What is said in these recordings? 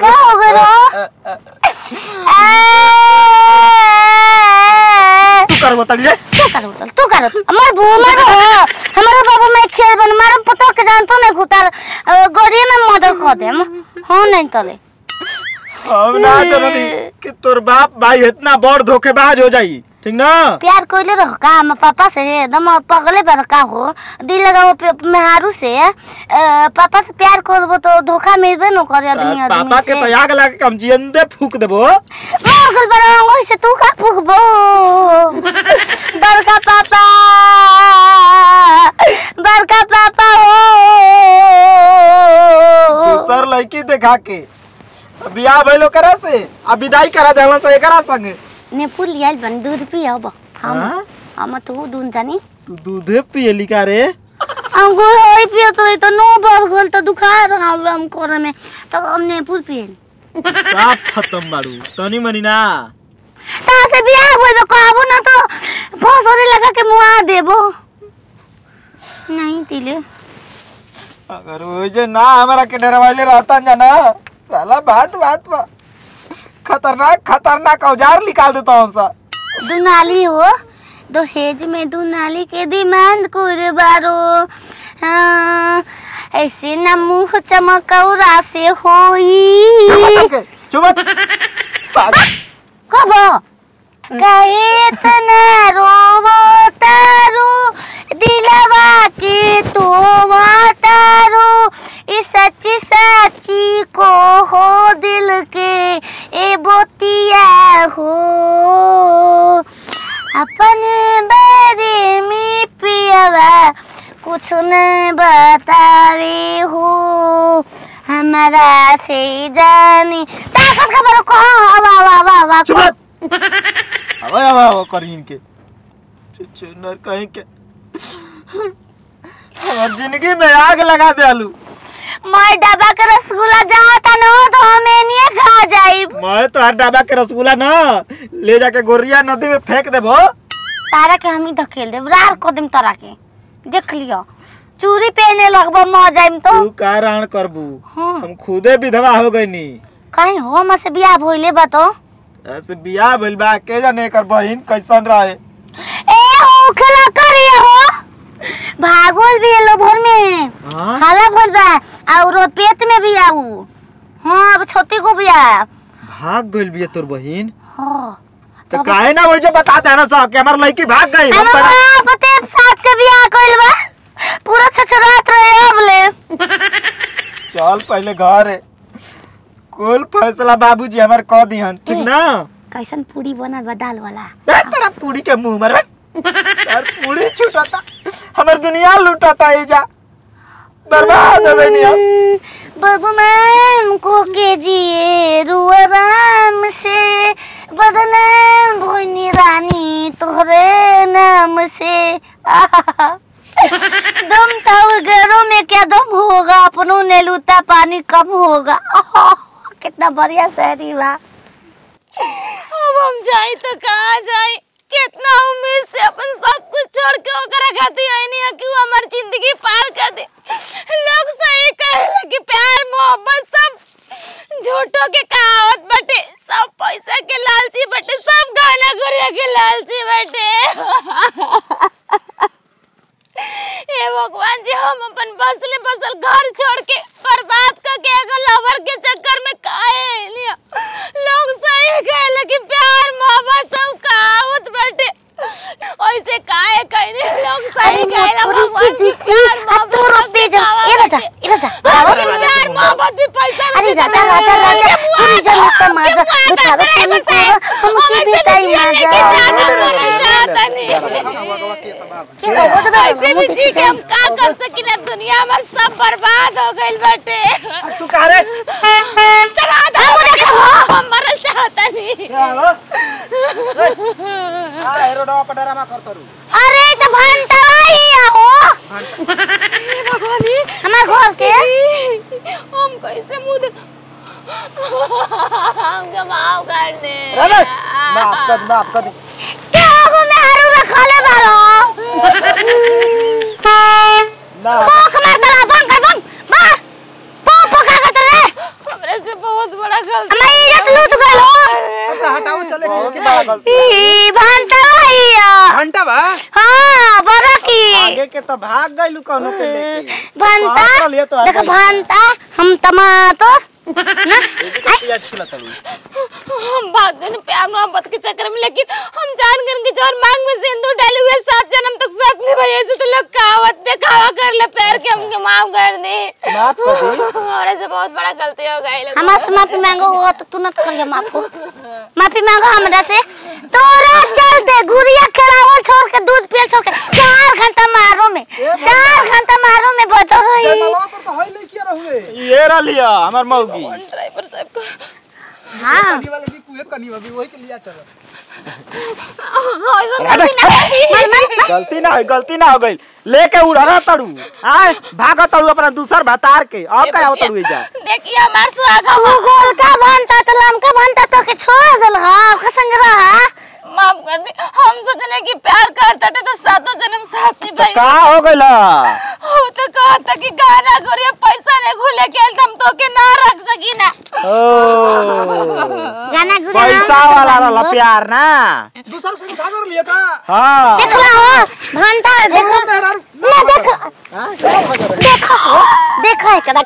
क्या हो गया तू कर बता रे तू करो चल तू करो हमार बू मारो हमारे बाबू में खेल बन मारो पतो के जान तो खुतार गोरी में मदद कर दे हो नहीं तले अब ना जननी, कि तोर बाप भाई इतना बड़ धोखेबाज हो जाई। ठीक ना प्यार कोइले रहो का हम पापा से एकदम पगले पर का हो। दिल लगाओ मेहारू से अ, पापा से प्यार करबो तो धोखा मिलबे न करे आदमी आदमी पापा के तो आग लगा के हम जिंदे फूक देबो। मोगल बनाऊँगा से तू का फूकबो बड़का पापा बड़का पापा हो दूसर लड़की देखा के। बियाह भइलो करा से आ विदाई करा देला से एकरा संगे। ने पुल लियाल बन दूध पिया पियाब हम हाँ? हम तो दूध जानी। दूधे पियली का रे? हमको होई पियो तो तो नो बल खोल तो दुखा रहा हम करे में। तो हमने पुल पिए साफ़ खत्म बाड़ू तनी मनी ना। ता से बियाह होइबे कहबो ना तो फसरे लगा के मुआ देबो। नहीं तिले अगर वो जे ना हमारा के डरवाइले रहता जाना। साला बात बात बा। खतरनाक खतरनाक औज़ार निकाल देता हूँ सा दुनाली हो दहेज में दुनाली के डिमांड कर बारो हाँ, ऐसे ना मुँह चमकौरा से होई। चुप पागल कब? कहे तना रोवो तारो दिलवा के तो तारो। इस सच्ची सच्ची हो बोतिया हो अपने बारे में पियवा कुछ न बतावे हो। हमारा से जानी ताकत खबर कहो? हवा हवा हवा हवा चुप अब अब अब करी इनके चुनर कहीं के। हमार ज़िंदगी में आग लगा दे आलू। मैं डब्बा के रसगुल्ला जाता न तो हमें तो डाबा के रसगुल्ला ना ले जाके गोरिया नदी में फेंक देबो। तारा के हम ही धकेल देब रार कर देम तारा के देख लियो चूड़ी पहने लगबो म जाइम तो। तू का राण करबू? हाँ। हम खुदे विधवा हो गई नी कहीं हो म से बियाह भइले बा तो। ऐसे बियाह भइल बा के जाने कर बहिन कैसन रहे? ए हो खेला करिए हो। भागोल भी लो भोर में हाँ। खाला भइल बा और पेट में भी आऊ हाँ अब छोटी को भी आ भाग गइल बिया तोर बहिन। हाँ। तो काहे ना वही बता देना साहब कि हमार लड़की भाग गई। हम तोरा- पते साथ के बियाह कइल बा। पूरा छछरात रहे अब ले। चल पहले घर है कुल फैसला बाबूजी हमार कह दिहन ठीक ना? कैसन पूरी बनल बा दाल वाला। ए, तोरा पूरी के मुँह मरबे यार पूरी छूटता हमर दुनिया लूटता एजा। बर्बाद हो गई नी हम बाबू मैम को के जिए रुआराम से, बदनाम भोनी रानी तोहरे नाम से। दम था घरों में, क्या दम होगा? अपनों ने लूटा, पानी कम होगा। कितना बढ़िया शहरी बा अब हम जाई तो कहाँ जाए? कितना उम्मीद से अपन सब कुछ छोड़ के ओकरा खातिर आईनी है कि हमार ज़िंदगी पार कर दे? लोग सही कहेला कि प्यार, मोहब्बत सब झूठों के कहावत बटे, सब पैसा के लालची बटे, सब गाना गुड़िया के लालची बटे। हे भगवान जी, हम अपन बसले बसल घर छोड़ के बर्बाद करके एगो लवर के चक्कर में काहे लिया लोग सही कहले कि प्यार मोहब्बत सब कहावत बटे ऐसे काहे कहने लोग सही कहला भगवान जी प्यार मोहब्बत तू रुक पे जा इधर जा इधर जा आओ। लेकिन प्यार मोहब्बत भी में राजा राजा है। राजा के मुआ पूरी जन था, मत के माजा मुआ बिठा था, दे ड्राइवर पुलिस साहब। हम हम की ऐसे बेटा ही भी जी के हम का कर सकिले दुनिया में सब बर्बाद हो गइल बाटे। तू कह रे चला दे हम मरल चाहता नहीं। आ रोडवा पर डरामा भगवान हमार घर के? हम कैसे मुँह दे हम तो जमाओ कर दे। रनक मैं आपका मैं आपका दे। क्या हो मैं हारू में खाले वाला ना। भूख मार साला बंद कर बंद मार। पो पका कर तेरे हमरे से बहुत बड़ा गलती हमारी इज़्ज़त लूट गए हो हटाओ चले। की बात ई भांता की आगे के तो भाग गइलू कौनो के लेके। भंटा कहाँ लिए तो देखो? भंटा हम टमाटो ना? पिया छिला तलू हम भाग गए प्यार मोहब्बत के चक्कर में लेकिन हम जान गए कि जौन मांग में सिंदूर डाले हुए सात जन्म तक साथ में भैया से तो लोग कहावत पे दिखावा कर ले पैर के हमके माफ़ कर दे माफ़ कर दी। और ऐसे बहुत बड़ा गलती हो गई लोग हमारे माफ़ी मांगो वो तो तू ना करिए माफो माफ़ी मांगो हमरा से। तोरा चलते गुड़िया खरावल छोड़ के दूध पियल छोड़ के चार घंटा मारो में चार घंटा मारो में बचो होई ये रलिया हमर मौगी। ड्राइवर साहब को। हाँ। हाँ, ऐसा गलती ना करी। गलती ना हो गलती ना हो गई। लेके उड़ाना तड़ू। आए भाग तड़ू अपना दूसर भतार के। अब का आवत तड़ू जा? देखिए हमार सुहागा तू गोल का भंटा तो लमका भंटा तो के छोड़ दल। हा का संग रहा। माफ़ कर दे हम सोचने की प्यार करता थे तो सातों जन्म साथ में भाई। का हो गइला? हो तो कि गाना गोरिया पैसा ने घुले के हम तो के ना रख सकी ना। ओ। गाना गुना पैसा वाला वाला प्यार ना। दूसरा से भाग कर लिया का हाँ। देख ला हो भंटा देखो। ना देखो देखो देखो एकरा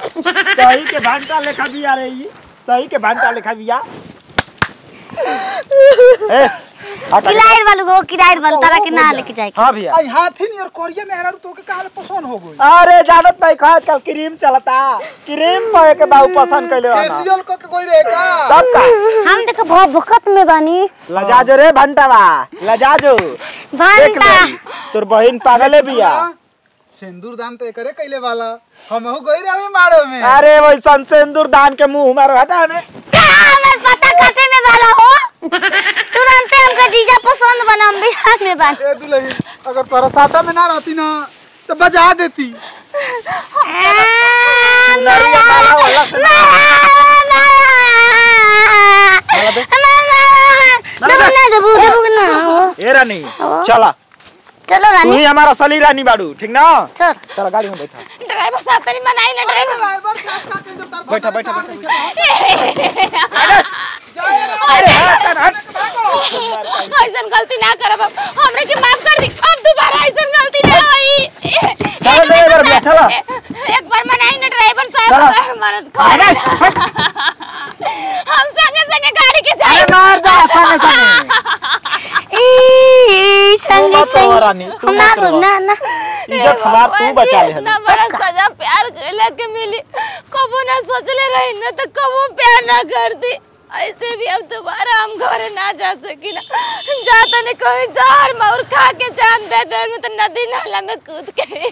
सही के भांटा लेखा बिया रे ई सही के भांटा लेखा बिया ए हटा किराए वालों को किराए वाला तारा के ना लेके जाए हाँ भैया। आई हाथी नहीं और कोरिया में हरा तो के काल पसंद हो गई। अरे जानत नहीं खा आजकल क्रीम चलता। क्रीम पे के बाबू पसंद कैले वाला फेशियल को के कोई रे का तब का हम देखो बहुत भुकत में बानी। लजा जो रे भंटावा लजा जो भंटा। ले तोर बहन पागले बिया सिंदूर दान तो करे कैले वाला। हम हो गई रे मारो में। अरे वैसन सिंदूर दान के मुँह मारो हटा ने क्या हमारे पता काटे में वाला हो? तुरंत हमका जीजा पसंद बना हम बिहार में बानी ए दुल्हन अगर तोरा साटा में ना रहती ना तो बजा देती। ए रानी चला चलो तू रानी ही हमारा सली रानी बाड़ू ठीक ना चल गाड़ी में बैठा ड्राइवर साहब तनी बनाई ना ड्राइवर बैठा बैठा बैठा ऐसा गलती ना करब अब। हमरे के माफ़ कर दी। अब दोबारा ऐसा गलती ना होई। चलो ड्राइवर भैया चलो एक बार मनाई ना ड्राइवर साहब। मरद कर हम संगे संगे गाड़ी के जाए मार जा संगे संगे ई संग संग तू ना रो। ना ना। इज़्ज़त हमार तू बचा ले। इतना बड़ा सजा प्यार के मिली कबो ना सोचले रही ना तो कबो प्यार ना करती। ऐसे भी अब दोबारा हम घर ना जा सकी ना। जाता नहीं, कोई जार मौर खा के जान दे दे तो नदी नाला में कूद के।